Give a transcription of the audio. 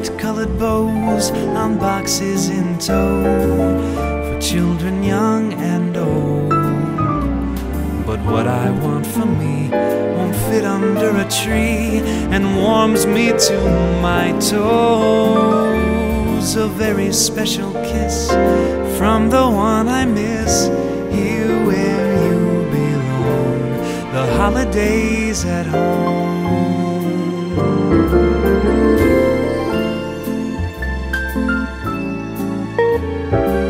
colored bows on boxes in tow for children young and old. But what I want for me won't fit under a tree and warms me to my toes. A very special kiss from the one I miss here where you belong. The holidays at home. Música